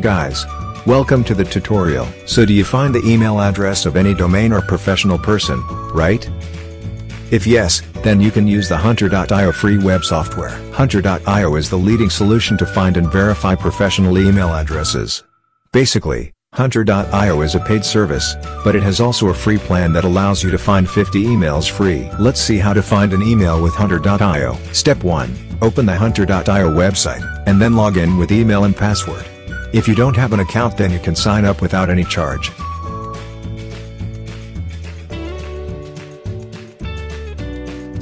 guys. Welcome to the tutorial. So do you find the email address of any domain or professional person, right? If yes, then you can use the Hunter.io free web software. Hunter.io is the leading solution to find and verify professional email addresses. Basically, Hunter.io is a paid service, but it has also a free plan that allows you to find 50 emails free. Let's see how to find an email with Hunter.io. Step 1. Open the Hunter.io website, and then log in with email and password. If you don't have an account then you can sign up without any charge.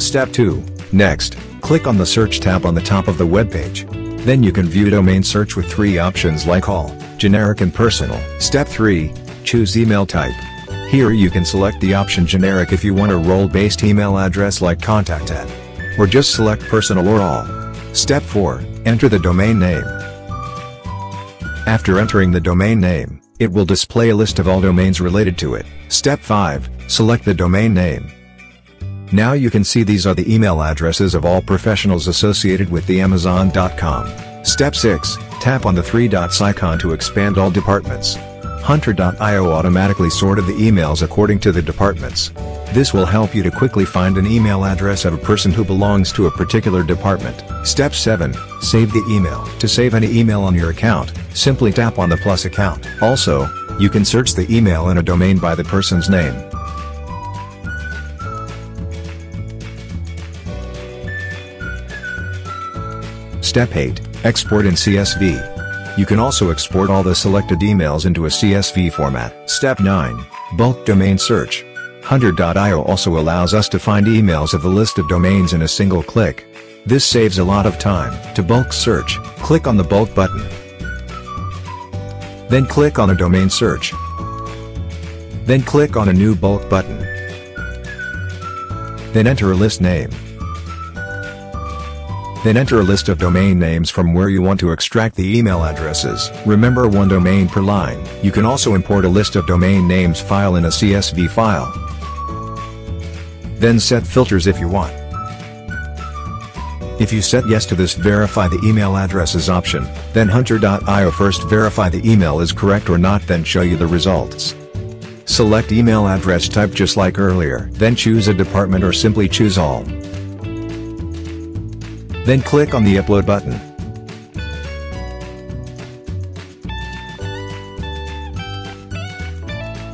Step 2. Next, click on the search tab on the top of the web page. Then you can view domain search with three options like all, generic and personal. Step 3. Choose email type. Here you can select the option generic if you want a role-based email address like contact at, or just select personal or all. Step 4. Enter the domain name. After entering the domain name, it will display a list of all domains related to it. Step 5. Select the domain name. Now you can see these are the email addresses of all professionals associated with the Amazon.com. Step 6. Tap on the three dots icon to expand all departments. Hunter.io automatically sorted the emails according to the departments. This will help you to quickly find an email address of a person who belongs to a particular department. Step 7. Save the email. To save any email on your account, simply tap on the plus account. Also, you can search the email in a domain by the person's name. Step 8. Export in CSV. You can also export all the selected emails into a CSV format. Step 9. Bulk Domain Search. Hunter.io also allows us to find emails of the list of domains in a single click. This saves a lot of time. To bulk search, click on the bulk button. Then click on a domain search. Then click on a new bulk button. Then enter a list name. Then enter a list of domain names from where you want to extract the email addresses. Remember one domain per line. You can also import a list of domain names file in a CSV file. Then set filters if you want. If you set yes to this verify the email addresses option, then Hunter.io first verify the email is correct or not then show you the results. Select email address type just like earlier, then choose a department or simply choose all. Then click on the upload button.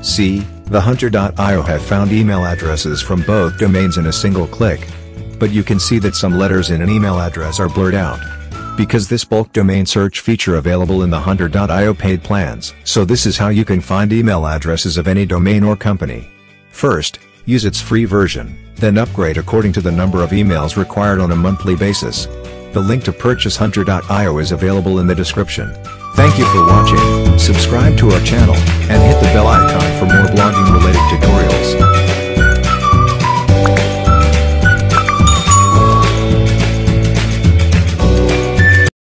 See, the Hunter.io have found email addresses from both domains in a single click. But you can see that some letters in an email address are blurred out. Because this bulk domain search feature available in the Hunter.io paid plans. So this is how you can find email addresses of any domain or company. First, use its free version, then upgrade according to the number of emails required on a monthly basis. The link to purchase hunter.io is available in the description. Thank you for watching, subscribe to our channel, and hit the bell icon for more blogging related tutorials.